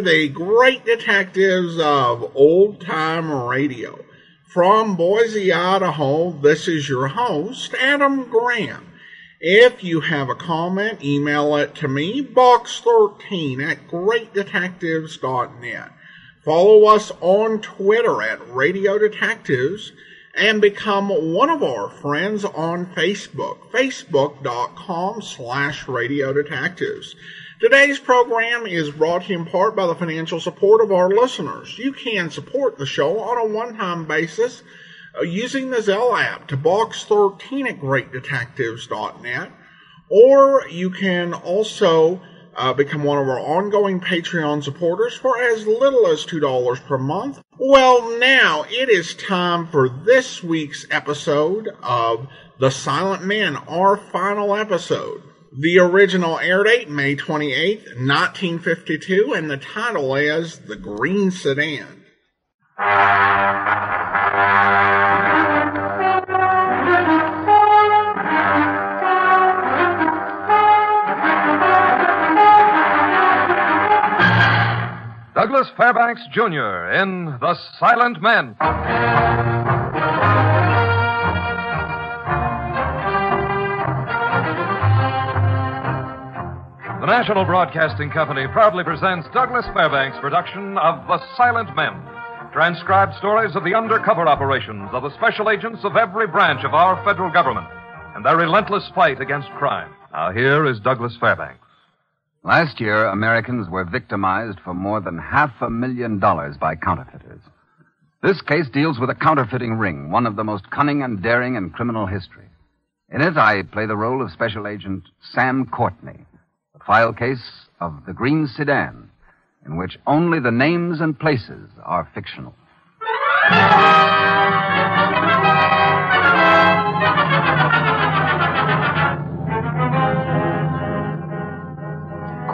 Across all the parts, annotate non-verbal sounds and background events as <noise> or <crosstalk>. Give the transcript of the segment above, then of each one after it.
The great detectives of old time radio. From Boise, Idaho, this is your host, Adam Graham. If you have a comment, email it to me, box13 at greatdetectives.net. Follow us on Twitter at Radio Detectives and become one of our friends on Facebook, facebook.com slash Radio Detectives. Today's program is brought to you in part by the financial support of our listeners. You can support the show on a one-time basis uh, using the Zelle app to box13 at greatdetectives.net, or you can also uh, become one of our ongoing Patreon supporters for as little as $2 per month. Well, now it is time for this week's episode of The Silent Men, our final episode. The original air date, May 28th, 1952, and the title is The Green Sedan. Douglas Fairbanks Jr. in The Silent Men. National Broadcasting Company proudly presents Douglas Fairbanks' production of The Silent Men. Transcribed stories of the undercover operations of the special agents of every branch of our federal government and their relentless fight against crime. Now, here is Douglas Fairbanks. Last year, Americans were victimized for more than half a million dollars by counterfeiters. This case deals with a counterfeiting ring, one of the most cunning and daring in criminal history. In it, I play the role of Special Agent Sam Courtney, file case of the Green Sedan, in which only the names and places are fictional.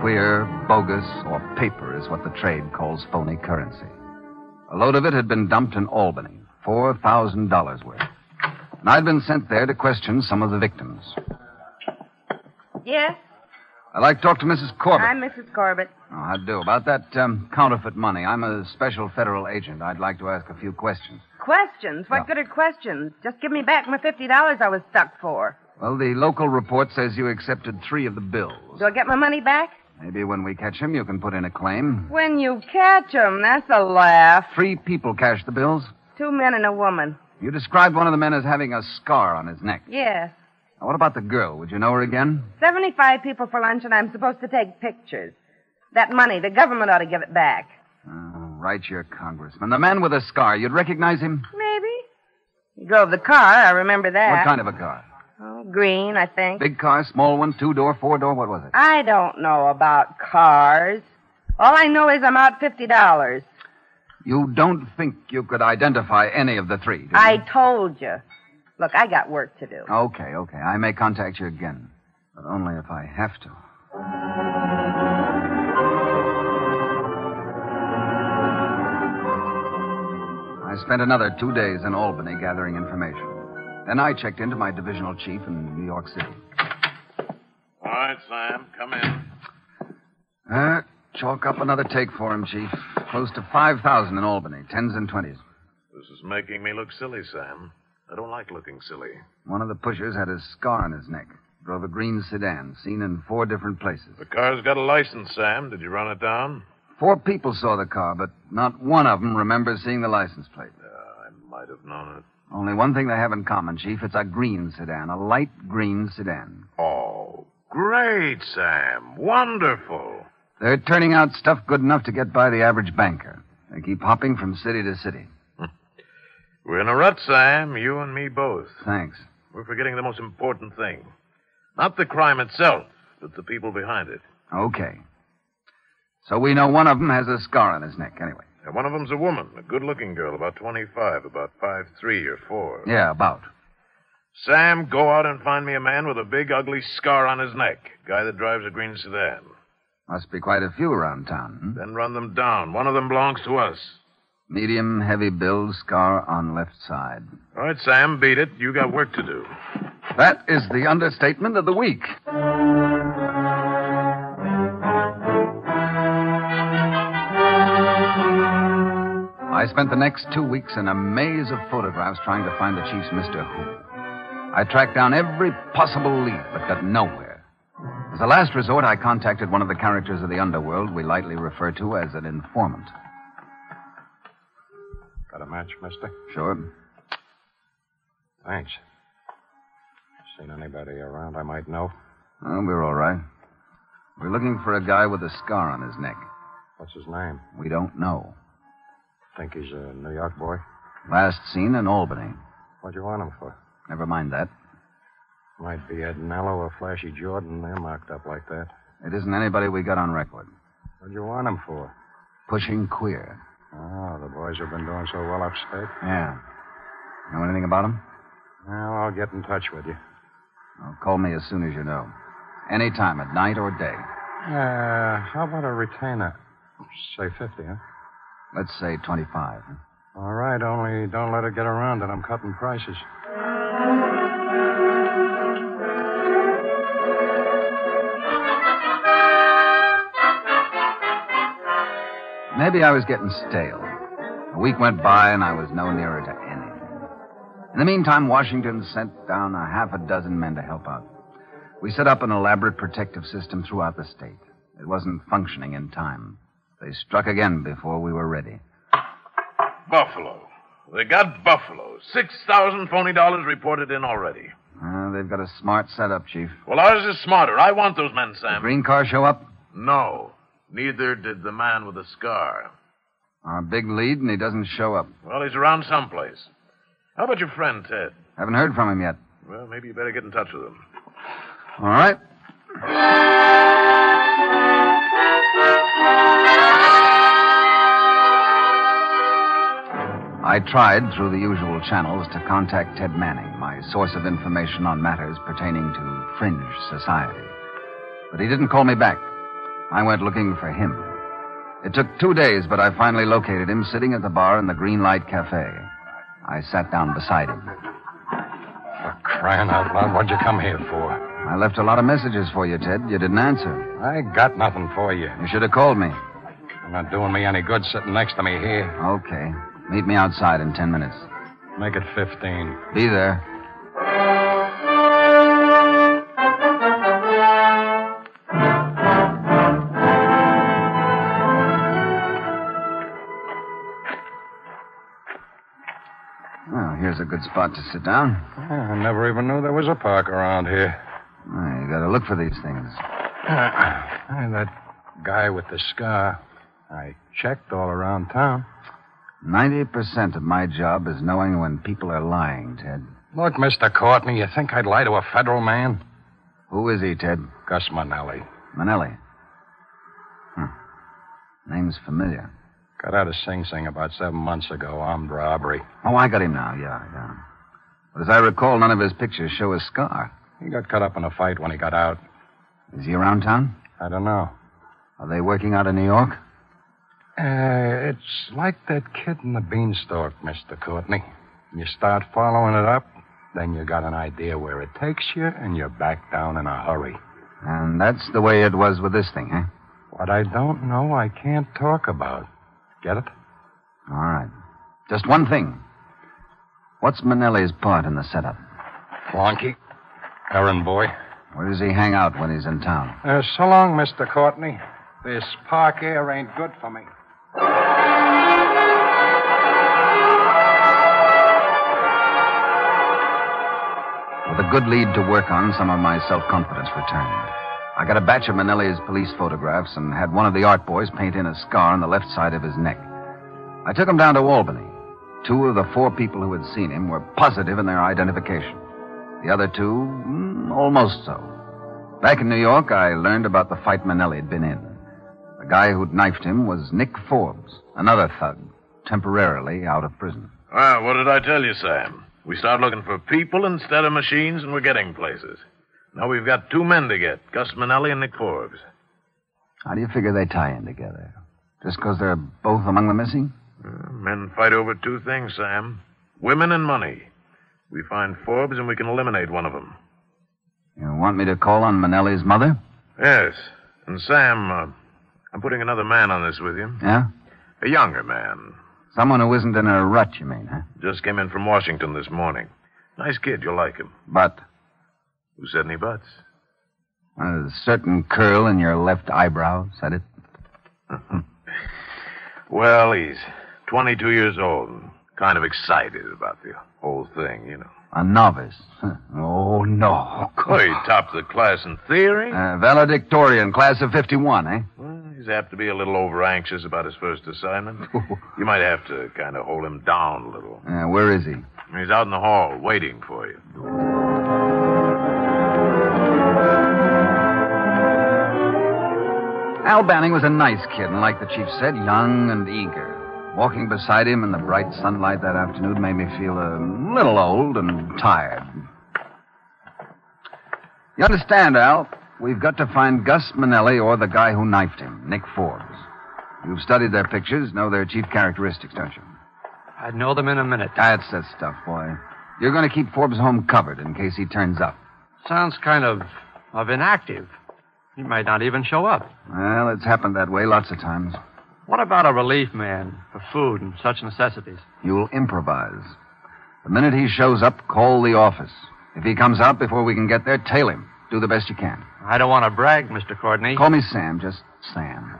Queer, bogus, or paper is what the trade calls phony currency. A load of it had been dumped in Albany, $4,000 worth. And I'd been sent there to question some of the victims. Yes, I'd like to talk to Mrs. Corbett. I'm Mrs. Corbett. Oh, I do. About that um, counterfeit money. I'm a special federal agent. I'd like to ask a few questions. Questions? What Yeah. good are questions? Just give me back my $50 I was stuck for. Well, the local report says you accepted three of the bills. Do I get my money back? Maybe when we catch him, you can put in a claim. When you catch 'em, that's a laugh. Three people cashed the bills. Two men and a woman. You described one of the men as having a scar on his neck. Yes. Now, what about the girl? Would you know her again? 75 people for lunch, and I'm supposed to take pictures. That money, the government ought to give it back. Uh, oh, right, your congressman. The man with the scar. You'd recognize him? Maybe. He drove the car, I remember that. What kind of a car? Oh, green, I think. Big car, small one, two door, four door. What was it? I don't know about cars. All I know is I'm out $50. You don't think you could identify any of the three? do you? I told you. Look, I got work to do. Okay, okay. I may contact you again, but only if I have to. I spent another two days in Albany gathering information. Then I checked into my divisional chief in New York City. All right, Sam, come in. Uh, chalk up another take for him, Chief. Close to 5,000 in Albany, tens and twenties. This is making me look silly, Sam. I don't like looking silly. One of the pushers had a scar on his neck. Drove a green sedan, seen in four different places. The car's got a license, Sam. Did you run it down? Four people saw the car, but not one of them remembers seeing the license plate. Uh, I might have known it. Only one thing they have in common, Chief. It's a green sedan, a light green sedan. Oh, great, Sam. Wonderful. They're turning out stuff good enough to get by the average banker. They keep hopping from city to city. We're in a rut, Sam. You and me both. Thanks. We're forgetting the most important thing. Not the crime itself, but the people behind it. Okay. So we know one of them has a scar on his neck, anyway. And one of them's a woman, a good-looking girl, about 25, about five three or 4. Yeah, about. Sam, go out and find me a man with a big, ugly scar on his neck. Guy that drives a green sedan. Must be quite a few around town. Hmm? Then run them down. One of them belongs to us. Medium, heavy build, scar on left side. All right, Sam, beat it. You got work to do. That is the understatement of the week. I spent the next two weeks in a maze of photographs trying to find the chief's Mr. Who. I tracked down every possible lead, but got nowhere. As a last resort, I contacted one of the characters of the underworld we lightly refer to as an informant. Got a match, mister? Sure. Thanks. Seen anybody around I might know? Oh, we're all right. We're looking for a guy with a scar on his neck. What's his name? We don't know. Think he's a New York boy? Last seen in Albany. What'd you want him for? Never mind that. Might be Ed Nello or Flashy Jordan. They're marked up like that. It isn't anybody we got on record. What'd you want him for? Pushing queer. Oh, the boys have been doing so well upstate. Yeah. Know anything about them? Well, I'll get in touch with you. Well, call me as soon as you know. Any time, at night or day. Uh, how about a retainer? Say 50, huh? Let's say 25. All right, only don't let it get around that I'm cutting prices. Maybe I was getting stale. A week went by and I was no nearer to anything. In the meantime, Washington sent down a half a dozen men to help out. We set up an elaborate protective system throughout the state. It wasn't functioning in time. They struck again before we were ready. Buffalo. They got Buffalo. 6,000 phony dollars reported in already. Uh, they've got a smart setup, Chief. Well, ours is smarter. I want those men, The Sam. green car show up? No. Neither did the man with the scar. Our big lead, and he doesn't show up. Well, he's around someplace. How about your friend, Ted? Haven't heard from him yet. Well, maybe you better get in touch with him. All right. I tried through the usual channels to contact Ted Manning, my source of information on matters pertaining to fringe society. But he didn't call me back. I went looking for him. It took two days, but I finally located him sitting at the bar in the Green Light Cafe. I sat down beside him. For crying out loud, what'd you come here for? I left a lot of messages for you, Ted. You didn't answer. I got nothing for you. You should have called me. You're not doing me any good sitting next to me here. Okay. Meet me outside in ten minutes. Make it 15. Be there. Here's a good spot to sit down. Yeah, I never even knew there was a park around here. Well, you gotta look for these things. Ah, hey, that guy with the scar. I checked all around town. Ninety percent of my job is knowing when people are lying, Ted. Look, Mr. Courtney, you think I'd lie to a federal man? Who is he, Ted? Gus Manelli. Manelli. Hmm. Name's familiar. Got out of Sing Sing about seven months ago, armed robbery. Oh, I got him now, yeah, yeah. But as I recall, none of his pictures show a scar. He got cut up in a fight when he got out. Is he around town? I don't know. Are they working out in New York? Uh, it's like that kid in the beanstalk, Mr. Courtney. You start following it up, then you got an idea where it takes you, and you're back down in a hurry. And that's the way it was with this thing, huh? What I don't know, I can't talk about. Get it? All right. Just one thing. What's Manelli's part in the setup? Flonky. Errand boy. Where does he hang out when he's in town? Uh, so long, Mr. Courtney. This park air ain't good for me. With a good lead to work on, some of my self confidence returned. I got a batch of Manelli's police photographs and had one of the art boys paint in a scar on the left side of his neck. I took him down to Albany. Two of the four people who had seen him were positive in their identification. The other two, mm, almost so. Back in New York, I learned about the fight Manelli had been in. The guy who'd knifed him was Nick Forbes, another thug, temporarily out of prison. Well, what did I tell you, Sam? We start looking for people instead of machines, and we're getting places. Now we've got two men to get Gus Manelli and Nick Forbes. How do you figure they tie in together? Just because they're both among the missing? Uh, men fight over two things, Sam women and money. We find Forbes, and we can eliminate one of them. You want me to call on Manelli's mother? Yes. And Sam, uh, I'm putting another man on this with you. Yeah? A younger man. Someone who isn't in a rut, you mean, huh? Just came in from Washington this morning. Nice kid, you'll like him. But Who said any buts? a certain curl in your left eyebrow said it. <laughs> Well, he's 22 years old and kind of excited about the whole thing, you know. A novice. <laughs> Oh, no. Oh, he topped the class in theory. Uh, valedictorian, class of 51, eh? Well, he's apt to be a little over anxious about his first assignment. <laughs> you might have to kind of hold him down a little. Uh, where is he? He's out in the hall waiting for you. Al Banning was a nice kid, and like the chief said, young and eager. Walking beside him in the bright sunlight that afternoon made me feel a little old and tired. You understand, Al? We've got to find Gus Manelli or the guy who knifed him, Nick Forbes. You've studied their pictures, know their chief characteristics, don't you? I'd know them in a minute. That's the stuff, boy. You're going to keep Forbes' home covered in case he turns up. Sounds kind of of inactive. He might not even show up. Well, it's happened that way lots of times. What about a relief man for food and such necessities? You'll improvise. The minute he shows up, call the office. If he comes out before we can get there, tail him. Do the best you can. I don't want to brag, Mr. Courtney. Call me Sam, just Sam.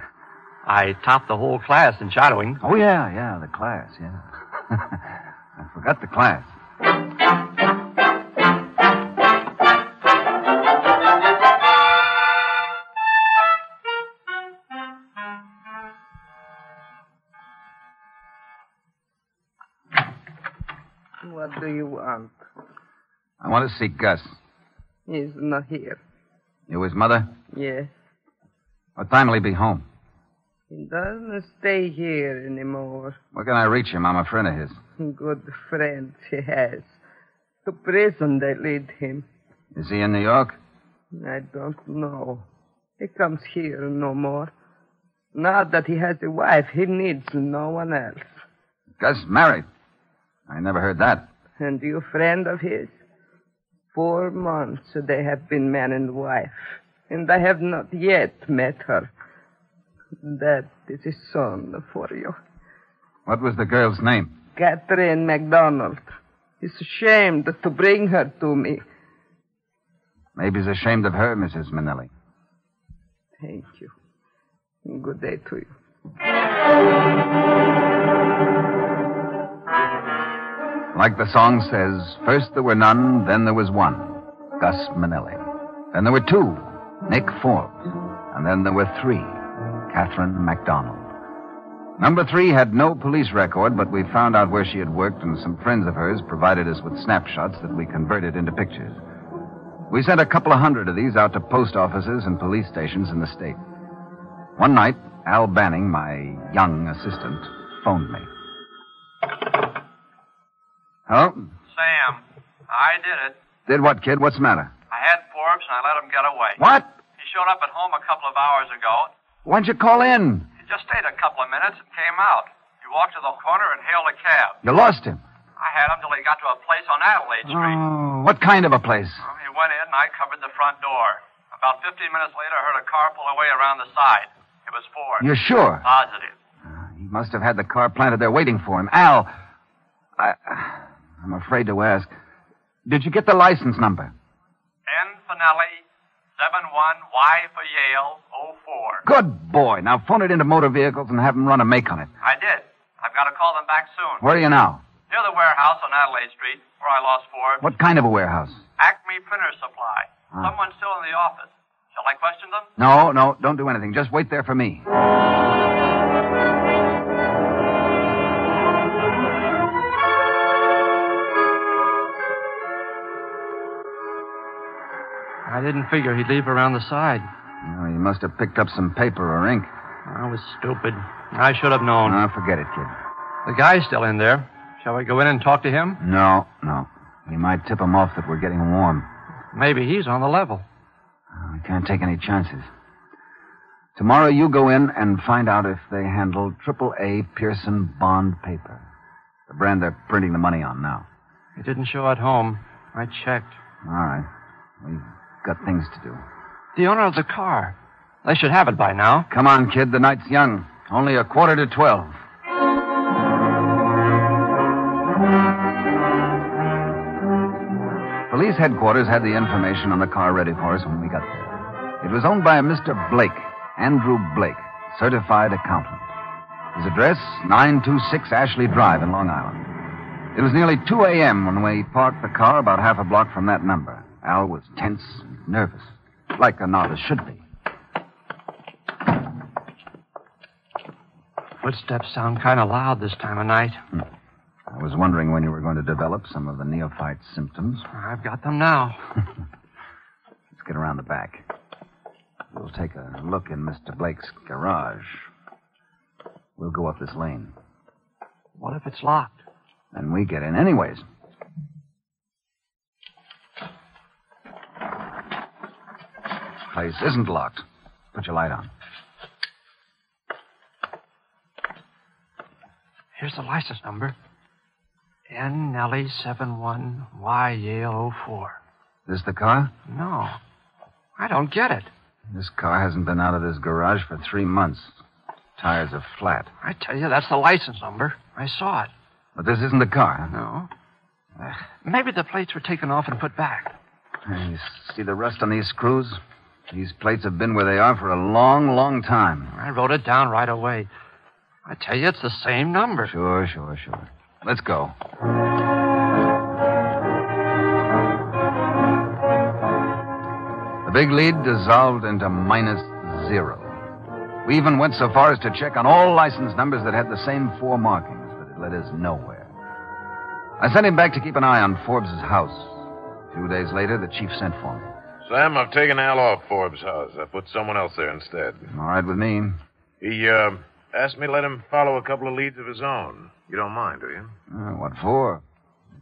I topped the whole class in shadowing. Oh, yeah, yeah, the class, yeah. <laughs> I forgot the class. What do you want? I want to see Gus. He's not here. You his mother? Yes. What time will he be home? He doesn't stay here anymore. Where can I reach him? I'm a friend of his. Good friend he has. To prison they lead him. Is he in New York? I don't know. He comes here no more. Now that he has a wife, he needs no one else. Gus married. I never heard that. And you friend of his? Four months they have been man and wife, and I have not yet met her. That is a son for you. What was the girl's name? Catherine MacDonald. He's ashamed to bring her to me. Maybe he's ashamed of her, Mrs. Manelli. Thank you. Good day to you. Like the song says, first there were none, then there was one, Gus Manelli. Then there were two, Nick Forbes. And then there were three, Catherine MacDonald. Number three had no police record, but we found out where she had worked, and some friends of hers provided us with snapshots that we converted into pictures. We sent a couple of hundred of these out to post offices and police stations in the state. One night, Al Banning, my young assistant, phoned me. Hello? Sam, I did it. Did what, kid? What's the matter? I had Forbes and I let him get away. What? He showed up at home a couple of hours ago. Why'd you call in? He just stayed a couple of minutes and came out. He walked to the corner and hailed a cab. You lost him. I had him till he got to a place on Adelaide Street. Oh, what kind of a place? Well, he went in and I covered the front door. About 15 minutes later, I heard a car pull away around the side. It was Forbes. You're sure? Positive. He must have had the car planted there waiting for him. Al, I, I'm afraid to ask. Did you get the license number? N. Finelli, 71Y for Yale, 04. Good boy. Now phone it into motor vehicles and have them run a make on it. I did. I've got to call them back soon. Where are you now? Near the warehouse on Adelaide Street, where I lost Forbes. What kind of a warehouse? Acme Printer Supply. Ah. Someone's still in the office. Shall I question them? No, no, don't do anything. Just wait there for me. I didn't figure he'd leave around the side. Well, he must have picked up some paper or ink. I was stupid. I should have known. No, forget it, kid. The guy's still in there. Shall we go in and talk to him? No, no. We might tip him off that we're getting warm. Maybe he's on the level. Uh, we can't take any chances. Tomorrow you go in and find out if they handle triple A Pearson bond paper. The brand they're printing the money on now. It didn't show at home. I checked. All right. We've got things to do. The owner of the car. They should have it by now. Come on, kid. The night's young. Only a quarter to twelve. Police headquarters had the information on the car ready for us when we got there. It was owned by a Mr. Blake, Andrew Blake, certified accountant. His address, 926 Ashley Drive in Long Island. It was nearly 2 a.m. when we parked the car about half a block from that number. Al was tense and nervous, like a novice should be. Footsteps sound kind of loud this time of night. Hmm. I was wondering when you were going to develop some of the neophyte symptoms. I've got them now. <laughs> Let's get around the back. We'll take a look in Mr. Blake's garage. We'll go up this lane. What if it's locked? Then we get in anyways. Place isn't locked. Put your light on. Here's the license number. N Nelly seven one Y Yale 04. This the car? No. I don't get it. This car hasn't been out of this garage for three months. Tires are flat. I tell you, that's the license number. I saw it. But this isn't the car. No. Maybe the plates were taken off and put back. You see the rust on these screws? These plates have been where they are for a long, long time. I wrote it down right away. I tell you, it's the same number. Sure, sure, sure. Let's go. The big lead dissolved into minus zero. We even went so far as to check on all license numbers that had the same four markings, but it led us nowhere. I sent him back to keep an eye on Forbes's house. A few days later, the chief sent for me. Sam, I've taken Al off Forbes' house. I put someone else there instead. All right with me. He uh, asked me to let him follow a couple of leads of his own. You don't mind, do you? Uh, what for?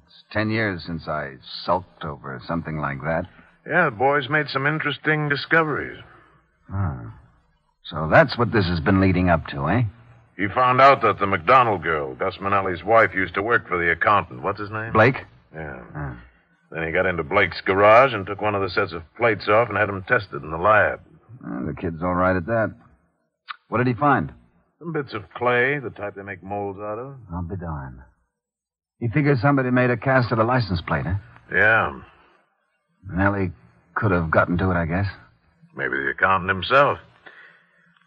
It's ten years since I sulked over something like that. Yeah, the boy's made some interesting discoveries. Ah. So that's what this has been leading up to, eh? He found out that the McDonald girl, Gus Manelli's wife, used to work for the accountant. What's his name? Blake? Yeah. Ah. Then he got into Blake's garage and took one of the sets of plates off and had them tested in the lab. The kid's all right at that. What did he find? Some bits of clay, the type they make molds out of. I'll be darned. He figures somebody made a cast of the license plate, eh? Yeah. Nellie could have gotten to it, I guess. Maybe the accountant himself.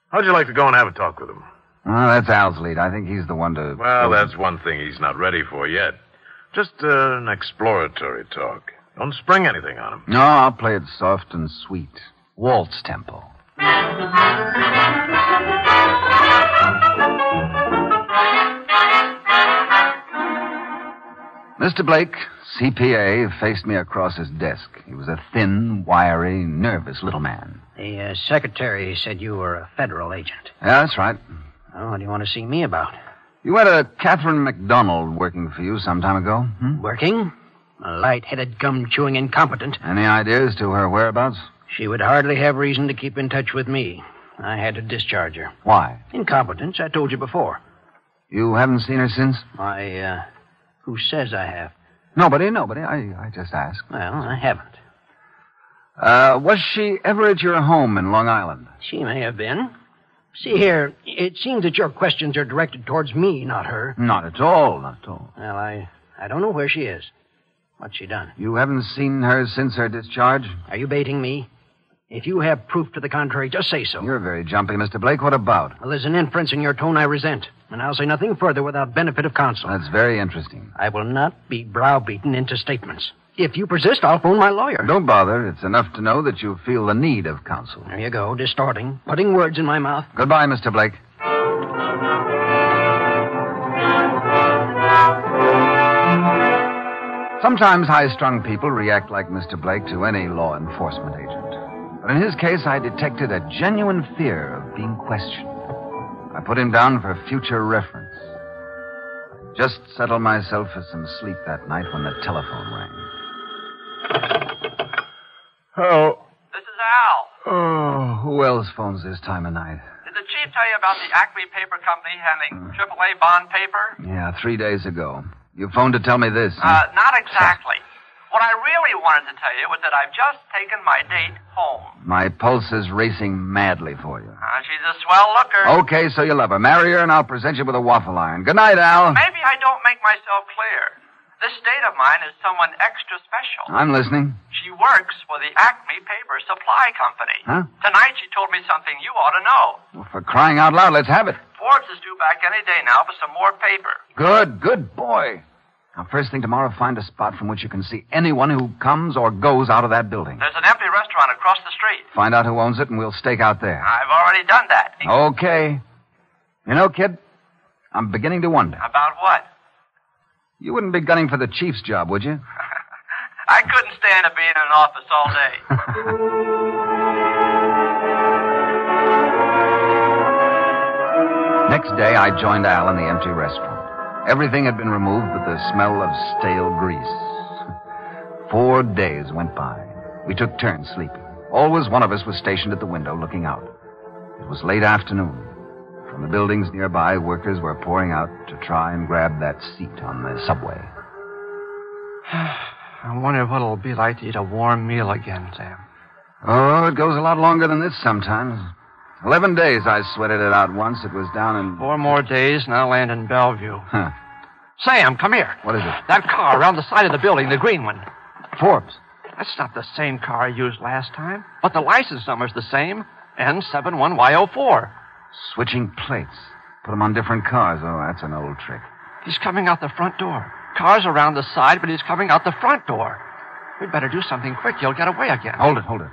How'd you like to go and have a talk with him? Oh, that's Al's lead. I think he's the one to. Well, that's one thing he's not ready for yet. Just uh, an exploratory talk. Don't spring anything on him. No, I'll play it soft and sweet. Waltz tempo. Mr. Blake, CPA, faced me across his desk. He was a thin, wiry, nervous little man. The uh, secretary said you were a federal agent. Yeah, that's right. Oh, what do you want to see me about? You had a Catherine McDonald working for you some time ago. Hmm? Working? A light-headed, gum-chewing incompetent. Any ideas to her whereabouts? She would hardly have reason to keep in touch with me. I had to discharge her. Why? Incompetence, I told you before. You haven't seen her since? I, uh, who says I have? Nobody, nobody. I, I just asked. Well, I haven't. Uh, was she ever at your home in Long Island? She may have been. See here, it seems that your questions are directed towards me, not her. Not at all, not at all. Well, I, I don't know where she is. What's she done? You haven't seen her since her discharge? Are you baiting me? If you have proof to the contrary, just say so. You're very jumpy, Mr. Blake. What about? Well, there's an inference in your tone I resent, and I'll say nothing further without benefit of counsel. That's very interesting. I will not be browbeaten into statements. If you persist, I'll phone my lawyer. Don't bother. It's enough to know that you feel the need of counsel. There you go, distorting, putting words in my mouth. Goodbye, Mr. Blake. Sometimes high strung people react like Mr. Blake to any law enforcement agent. But in his case, I detected a genuine fear of being questioned. I put him down for future reference. I Just settled myself for some sleep that night when the telephone rang. Oh. This is Al. Oh, who else phones this time of night? Did the chief tell you about the Acme Paper Company handling AAA bond paper? Yeah, three days ago. You phoned to tell me this. huh? Uh, not exactly. What I really wanted to tell you was that I've just taken my date home. My pulse is racing madly for you. Uh, she's a swell looker. Okay, so you love her. Marry her, and I'll present you with a waffle iron. Good night, Al. Maybe I don't make myself clear. This date of mine is someone extra special. I'm listening. She works for the Acme Paper Supply Company. Huh? Tonight she told me something you ought to know. Well, for crying out loud, let's have it. Forbes is due back any day now for some more paper. Good, good boy. Now, first thing tomorrow, find a spot from which you can see anyone who comes or goes out of that building. There's an empty restaurant across the street. Find out who owns it, and we'll stake out there. I've already done that. Okay. You know, kid, I'm beginning to wonder. About what? You wouldn't be gunning for the chief's job, would you? <laughs> I couldn't stand to be in an office all day. <laughs> Next day, I joined Al in the empty restaurant. Everything had been removed but the smell of stale grease. <laughs> Four days went by. We took turns sleeping. Always one of us was stationed at the window looking out. It was late afternoon. From the buildings nearby, workers were pouring out to try and grab that seat on the subway. <sighs> I wonder what it'll be like to eat a warm meal again, Sam. Oh, it goes a lot longer than this sometimes. Eleven days I sweated it out once. It was down in. Four more days, and I'll land in Bellevue. Huh. Sam, come here. What is it? That car around the side of the building, the green one. Forbes. That's not the same car I used last time. But the license number's the same. N71Y04. Switching plates. Put them on different cars. Oh, that's an old trick. He's coming out the front door. Car's around the side, but he's coming out the front door. We'd better do something quick. He'll get away again. Hold it, hold it.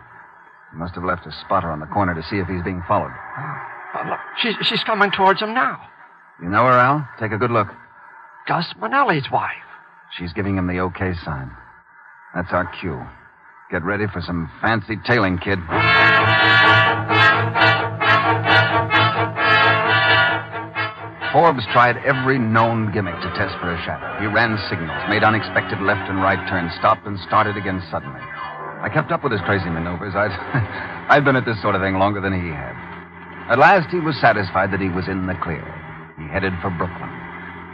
He must have left a spotter on the corner to see if he's being followed. Uh, look, she's, she's coming towards him now. You know her, Al? Take a good look. Gus Manelli's wife. She's giving him the okay sign. That's our cue. Get ready for some fancy tailing, kid. Forbes tried every known gimmick to test for a shadow. He ran signals, made unexpected left and right turns, stopped and started again suddenly. I kept up with his crazy maneuvers. I'd, <laughs> I'd been at this sort of thing longer than he had. At last, he was satisfied that he was in the clear. He headed for Brooklyn.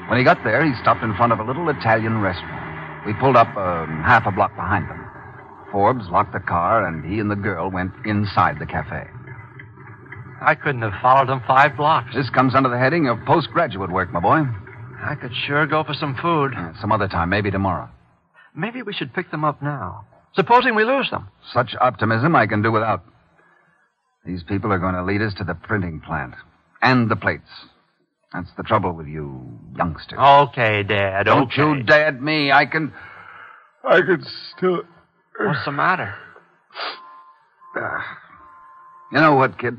When he got there, he stopped in front of a little Italian restaurant. We pulled up um, half a block behind them. Forbes locked the car, and he and the girl went inside the cafe. I couldn't have followed them five blocks. This comes under the heading of postgraduate work, my boy. I could sure go for some food. Uh, some other time, maybe tomorrow. Maybe we should pick them up now. Supposing we lose them. Such optimism I can do without. These people are going to lead us to the printing plant and the plates. That's the trouble with you youngsters. Okay, Dad. Don't okay. you dad me. I can. I can still. What's the matter? Uh, <sighs> you know what, kid?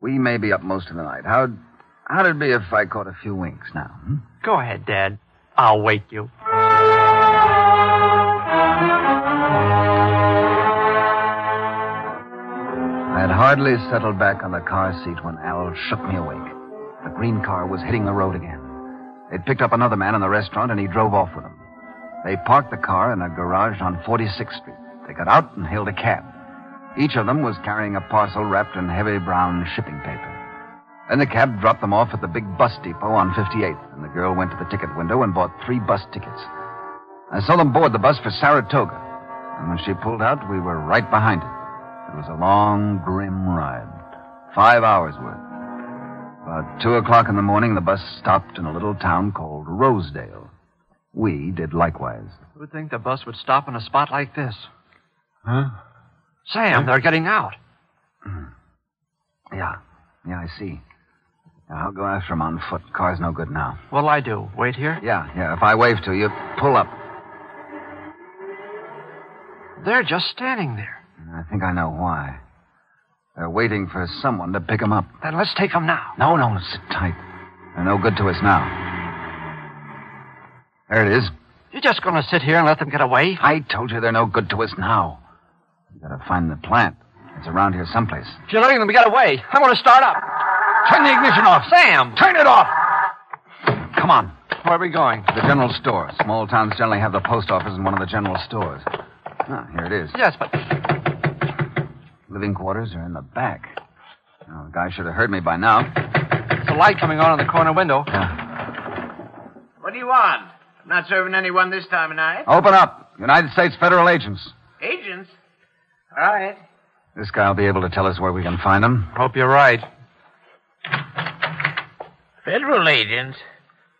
We may be up most of the night. How'd, how'd it be if I caught a few winks now? Hmm? Go ahead, Dad. I'll wake you. I had hardly settled back on the car seat when Al shook me awake. The green car was hitting the road again. They'd picked up another man in the restaurant, and he drove off with them. They parked the car in a garage on 46th Street. They got out and hailed a cab. Each of them was carrying a parcel wrapped in heavy brown shipping paper. Then the cab dropped them off at the big bus depot on 58th, and the girl went to the ticket window and bought three bus tickets. I saw them board the bus for Saratoga, and when she pulled out, we were right behind it. It was a long, grim ride. Five hours worth. About two o'clock in the morning, the bus stopped in a little town called Rosedale. We did likewise. Who'd think the bus would stop in a spot like this? Huh? Sam, they're getting out. Yeah. Yeah, I see. I'll go after him on foot. Car's no good now. What'll I do? Wait here? Yeah, yeah. If I wave to you, pull up. They're just standing there. I think I know why. They're waiting for someone to pick them up. Then let's take them now. No, no, sit tight. They're no good to us now. There it is. You're just going to sit here and let them get away? I told you they're no good to us now. We gotta find the plant. It's around here someplace. If you're letting them get away, I'm going to start up. Turn the ignition off. Sam! Turn it off! Come on. Where are we going? The general store. Small towns generally have the post office in one of the general stores. Ah, here it is. Yes, but Living quarters are in the back. Oh, the guy should have heard me by now. there's a light coming on in the corner window. What do you want? I'm not serving anyone this time of night. Open up. United States federal agents. Agents? All right. This guy will be able to tell us where we can find them. Hope you're right. Federal agents.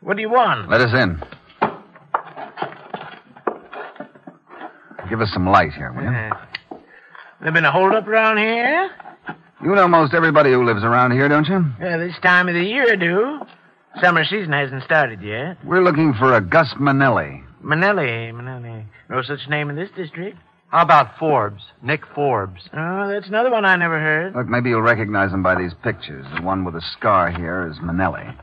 What do you want? Let us in. Give us some light here, will you? Uh, there been a holdup around here? You know most everybody who lives around here, don't you? Yeah, this time of the year I do. Summer season hasn't started yet. We're looking for a Gus Manelli. Manelli, Manelli. No such name in this district. How about Forbes? Nick Forbes. Oh, that's another one I never heard. Look, maybe you'll recognize him by these pictures. The one with the scar here is Manelli.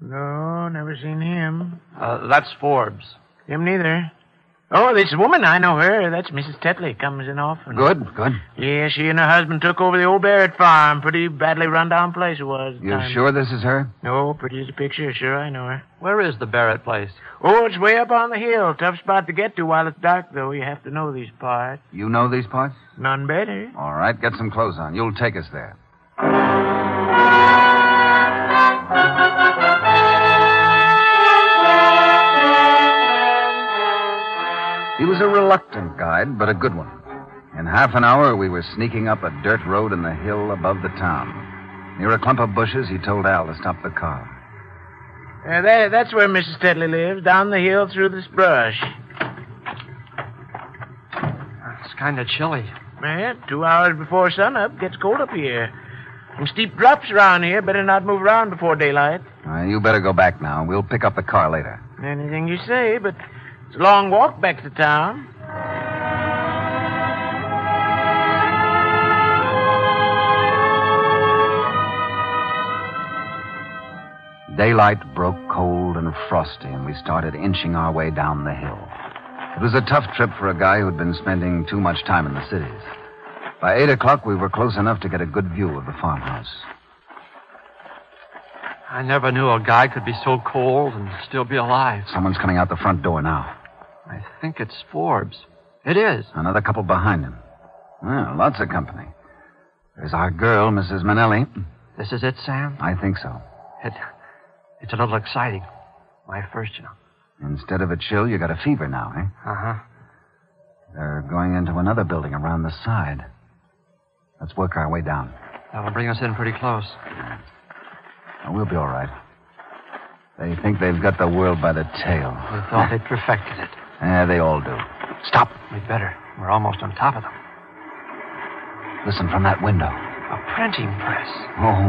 No, never seen him. Uh, that's Forbes. Him neither. Oh, this woman, I know her. That's Mrs. Tetley. Comes in often. Good, good. Yeah, she and her husband took over the old Barrett farm. Pretty badly run down place it was. You sure this is her? No, pretty as a picture. Sure, I know her. Where is the Barrett place? Oh, it's way up on the hill. Tough spot to get to while it's dark, though. You have to know these parts. You know these parts? None better. All right, get some clothes on. You'll take us there. He was a reluctant guide, but a good one. In half an hour, we were sneaking up a dirt road in the hill above the town. Near a clump of bushes, he told Al to stop the car. Uh, that, that's where Mrs. Tetley lives, down the hill through this brush. It's kind of chilly. Man, two hours before sunup, gets cold up here. And steep drops around here. Better not move around before daylight. Uh, you better go back now. We'll pick up the car later. Anything you say, but it's a long walk back to town. Daylight broke cold and frosty, and we started inching our way down the hill. It was a tough trip for a guy who'd been spending too much time in the cities. By eight o'clock, we were close enough to get a good view of the farmhouse. I never knew a guy could be so cold and still be alive. Someone's coming out the front door now. I think it's Forbes. It is. Another couple behind him. Well, lots of company. There's our girl, Mrs. Manelli. This is it, Sam? I think so. It, it's a little exciting. My first, you know. Instead of a chill, you got a fever now, eh? Uh huh. They're going into another building around the side. Let's work our way down. That'll bring us in pretty close. Oh, we'll be all right. They think they've got the world by the tail. We thought they'd perfected it. Yeah, they all do. Stop. We'd better. We're almost on top of them. Listen from that window. A printing press. Oh,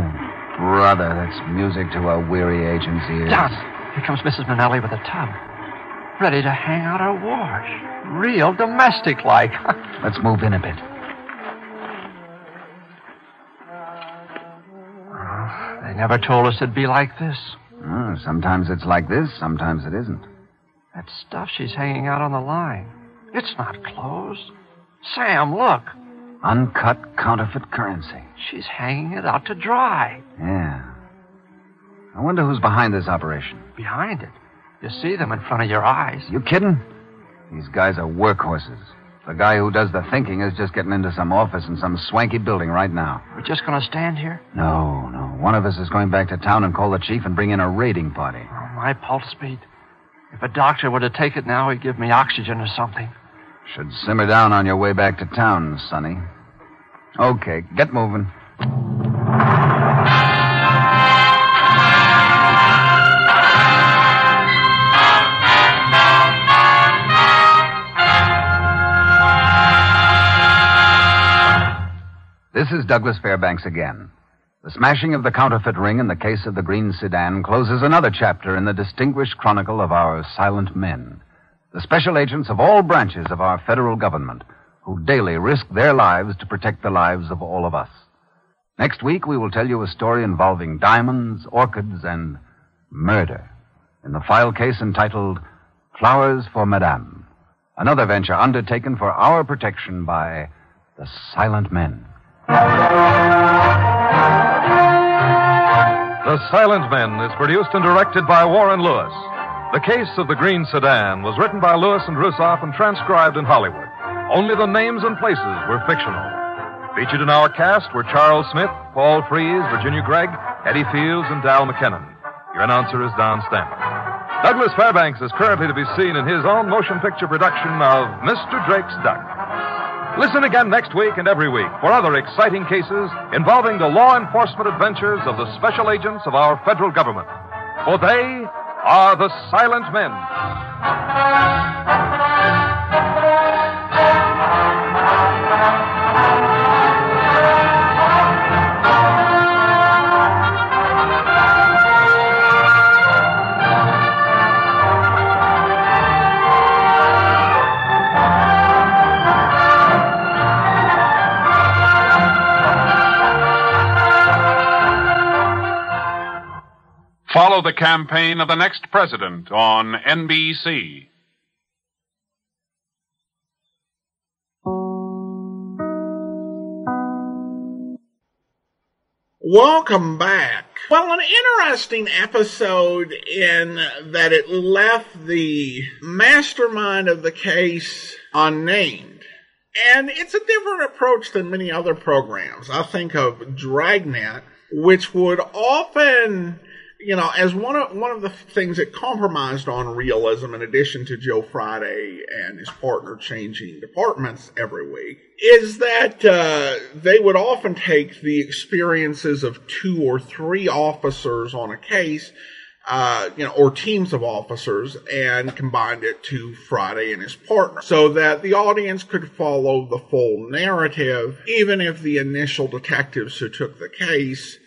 brother, that's music to our weary agent's ears. Down. Here comes Mrs. Manelli with a tub. Ready to hang out her wash. Real domestic like. <laughs> Let's move in a bit. They never told us it'd be like this. Oh, sometimes it's like this, sometimes it isn't. That stuff she's hanging out on the line. It's not clothes. Sam, look. Uncut counterfeit currency. She's hanging it out to dry. Yeah. I wonder who's behind this operation. Behind it. You see them in front of your eyes. You kidding? These guys are workhorses. The guy who does the thinking is just getting into some office in some swanky building right now. We're just going to stand here? No, no. One of us is going back to town and call the chief and bring in a raiding party. Oh, my pulse beat. If a doctor were to take it now, he'd give me oxygen or something. Should simmer down on your way back to town, Sonny. Okay, get moving. This is Douglas Fairbanks again. The smashing of the counterfeit ring in the case of the green sedan closes another chapter in the distinguished chronicle of our silent men, the special agents of all branches of our federal government who daily risk their lives to protect the lives of all of us. Next week, we will tell you a story involving diamonds, orchids, and murder in the file case entitled Flowers for Madame, another venture undertaken for our protection by the silent men. The Silent Men is produced and directed by Warren Lewis. The Case of the Green Sedan was written by Lewis and Russoff and transcribed in Hollywood. Only the names and places were fictional. Featured in our cast were Charles Smith, Paul Frees, Virginia Gregg, Eddie Fields, and Dal McKennon. Your announcer is Don Stanton. Douglas Fairbanks is currently to be seen in his own motion picture production of Mr. Drake's Duck. Listen again next week and every week for other exciting cases involving the law enforcement adventures of the special agents of our federal government. For they are the silent men. Follow the campaign of the next president on NBC. Welcome back. Well, an interesting episode in that it left the mastermind of the case unnamed. And it's a different approach than many other programs. I think of Dragnet, which would often you know, as one of one of the things that compromised on realism, in addition to Joe Friday and his partner changing departments every week, is that uh, they would often take the experiences of two or three officers on a case, uh, you know, or teams of officers, and combined it to Friday and his partner, so that the audience could follow the full narrative, even if the initial detectives who took the case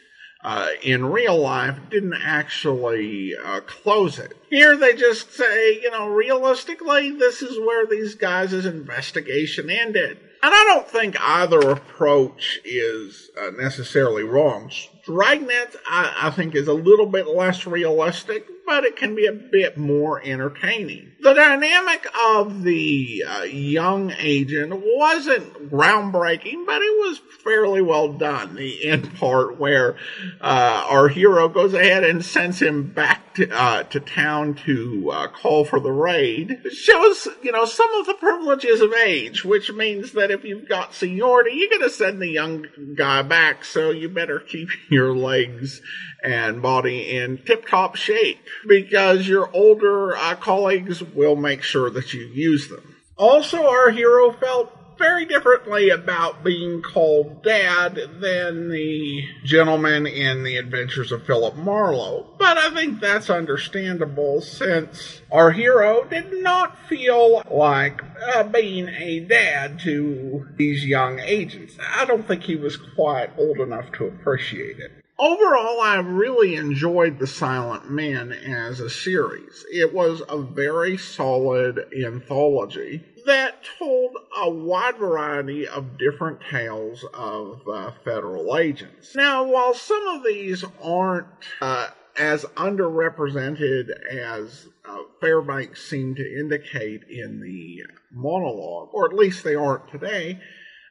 uh, in real life didn't actually uh, close it. Here they just say, you know, realistically, this is where these guys' investigation ended. And I don't think either approach is uh, necessarily wrong. Dragnet, I, I, think, is a little bit less realistic, but it can be a bit more entertaining. The dynamic of the uh, young agent wasn't groundbreaking, but it was fairly well done. The end part where uh, our hero goes ahead and sends him back to, uh, to town to uh, call for the raid shows, you know, some of the privileges of age, which means that if you've got seniority, you're going to send the young guy back, so you better keep <laughs> your legs and body in tip top shape because your older uh, colleagues will make sure that you use them. Also, our hero felt very differently about being called dad than the gentleman in the adventures of Philip Marlowe. But I think that's understandable since our hero did not feel like uh, being a dad to these young agents. I don't think he was quite old enough to appreciate it. Overall, I really enjoyed The Silent Men as a series. It was a very solid anthology that told a wide variety of different tales of uh, federal agents. Now, while some of these aren't uh, as underrepresented as uh, Fairbanks seemed to indicate in the monologue, or at least they aren't today,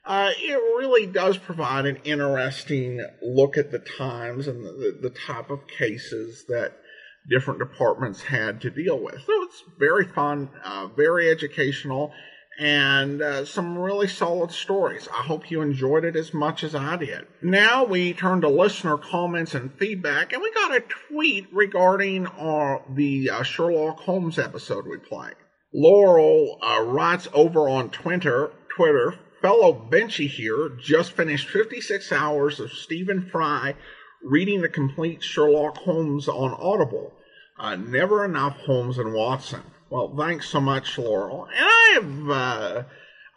uh, it really does provide an interesting look at the times and the, the, type of cases that different departments had to deal with. So it's very fun, uh, very educational, and uh, some really solid stories. I hope you enjoyed it as much as I did. Now we turn to listener comments and feedback, and we got a tweet regarding our, the uh, Sherlock Holmes episode we played. Laurel uh, writes over on Twitter, Twitter fellow Benchy here just finished 56 hours of Stephen Fry reading the complete Sherlock Holmes on Audible. Uh, never enough Holmes and Watson. Well, thanks so much, Laurel. And I have uh,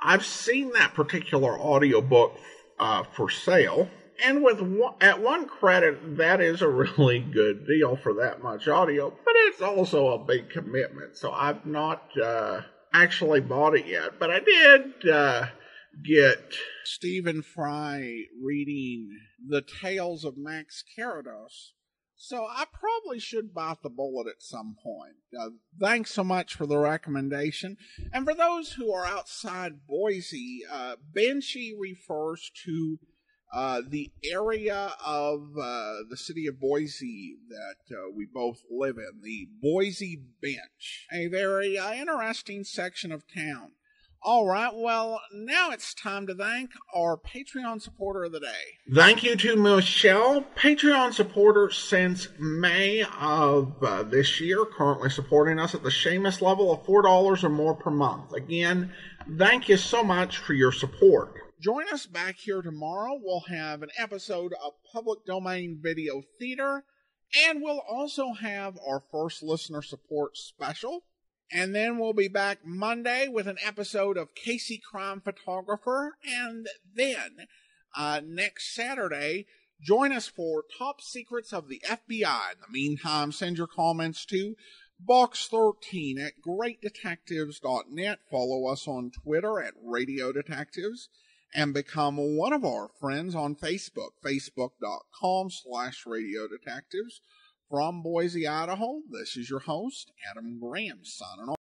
I've seen that particular audiobook uh, for sale. And with one, at one credit, that is a <laughs> really good deal for that much audio, but it's also a big commitment. So I've not uh, actually bought it yet, but I did uh, get Stephen Fry reading The Tales of Max Carrados. So I probably should bite the bullet at some point. Uh, thanks so much for the recommendation. And for those who are outside Boise, uh, Benchy refers to uh, the area of uh, the city of Boise that uh, we both live in, the Boise Bench, a very uh, interesting section of town. All right, well, now it's time to thank our Patreon supporter of the day. Thank you to Michelle, Patreon supporter since May of uh, this year, currently supporting us at the Seamus level of $4 or more per month. Again, thank you so much for your support. Join us back here tomorrow. We'll have an episode of Public Domain Video Theater, and we'll also have our first listener support special. And then we'll be back Monday with an episode of Casey Crime Photographer. And then uh, next Saturday, join us for Top Secrets of the FBI. In the meantime, send your comments to box13 at greatdetectives.net. Follow us on Twitter at Radio Detectives and become one of our friends on Facebook, facebook.com slash Radio Detectives From Boise, Idaho, this is your host, Adam Graham, signing off.